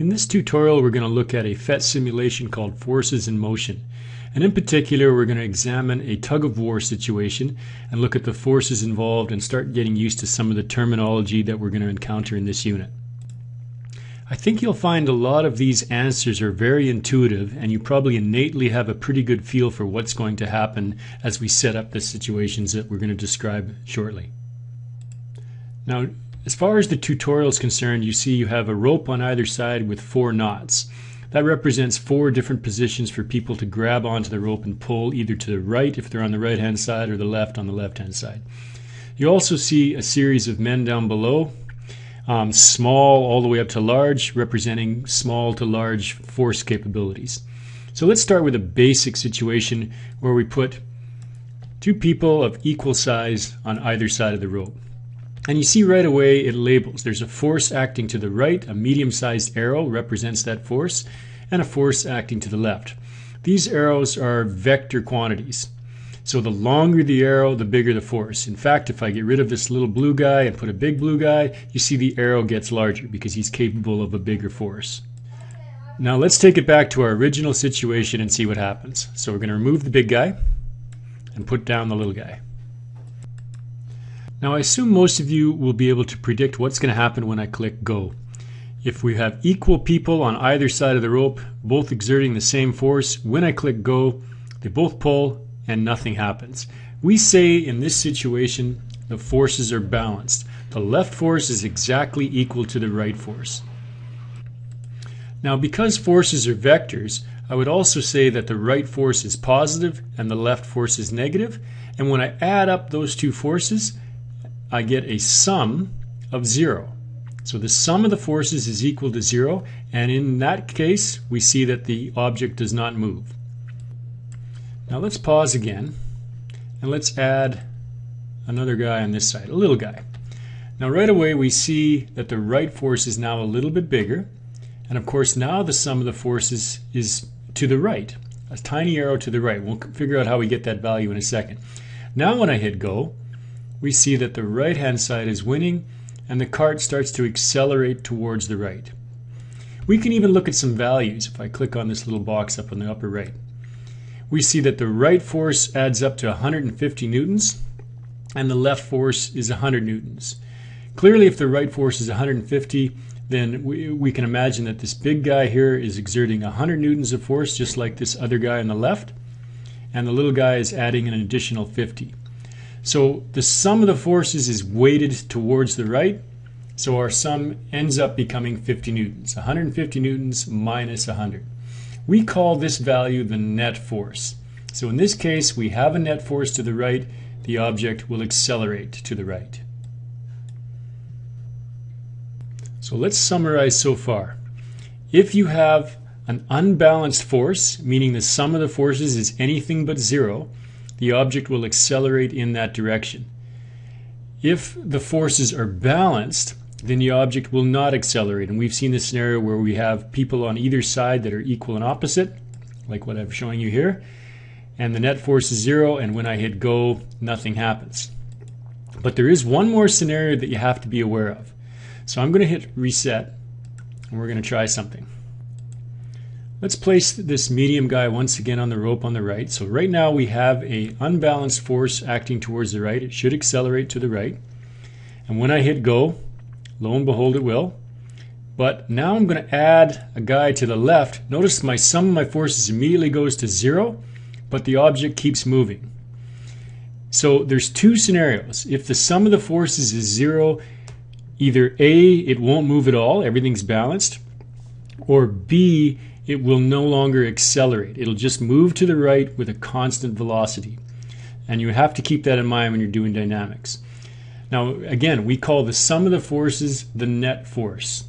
In this tutorial, we're going to look at a PhET simulation called Forces in Motion. And in particular, we're going to examine a tug of war situation and look at the forces involved and start getting used to some of the terminology that we're going to encounter in this unit. I think you'll find a lot of these answers are very intuitive and you probably innately have a pretty good feel for what's going to happen as we set up the situations that we're going to describe shortly. Now, as far as the tutorial is concerned, you see you have a rope on either side with four knots. That represents four different positions for people to grab onto the rope and pull either to the right if they're on the right hand side or the left on the left hand side. You also see a series of men down below, um, small all the way up to large, representing small to large force capabilities. So let's start with a basic situation where we put two people of equal size on either side of the rope. And you see right away it labels. There's a force acting to the right, a medium-sized arrow represents that force, and a force acting to the left. These arrows are vector quantities. So the longer the arrow, the bigger the force. In fact, if I get rid of this little blue guy and put a big blue guy, you see the arrow gets larger because he's capable of a bigger force. Now let's take it back to our original situation and see what happens. So we're going to remove the big guy and put down the little guy. Now I assume most of you will be able to predict what's going to happen when I click go. If we have equal people on either side of the rope, both exerting the same force, when I click go, they both pull and nothing happens. We say in this situation the forces are balanced. The left force is exactly equal to the right force. Now because forces are vectors, I would also say that the right force is positive and the left force is negative. And when I add up those two forces, I get a sum of zero. So the sum of the forces is equal to zero, and in that case, we see that the object does not move. Now let's pause again, and let's add another guy on this side, a little guy. Now right away we see that the right force is now a little bit bigger, and of course now the sum of the forces is to the right, a tiny arrow to the right. We'll figure out how we get that value in a second. Now when I hit go, we see that the right hand side is winning and the cart starts to accelerate towards the right. We can even look at some values if I click on this little box up on the upper right. We see that the right force adds up to 150 newtons and the left force is 100 newtons. Clearly if the right force is 150 then we, we can imagine that this big guy here is exerting 100 newtons of force just like this other guy on the left and the little guy is adding an additional 50. So the sum of the forces is weighted towards the right. So our sum ends up becoming 50 newtons. 150 newtons minus 100. We call this value the net force. So in this case, we have a net force to the right. The object will accelerate to the right. So let's summarize so far. If you have an unbalanced force, meaning the sum of the forces is anything but zero, the object will accelerate in that direction. If the forces are balanced, then the object will not accelerate. And we've seen this scenario where we have people on either side that are equal and opposite, like what I'm showing you here. And the net force is zero, and when I hit go, nothing happens. But there is one more scenario that you have to be aware of. So I'm going to hit reset, and we're going to try something. Let's place this medium guy once again on the rope on the right. So right now we have a unbalanced force acting towards the right. It should accelerate to the right. And when I hit go, lo and behold it will. But now I'm going to add a guy to the left. Notice my sum of my forces immediately goes to zero, but the object keeps moving. So there's two scenarios. If the sum of the forces is zero, either A, it won't move at all, everything's balanced, or B, it will no longer accelerate. It'll just move to the right with a constant velocity. And you have to keep that in mind when you're doing dynamics. Now, again, we call the sum of the forces the net force.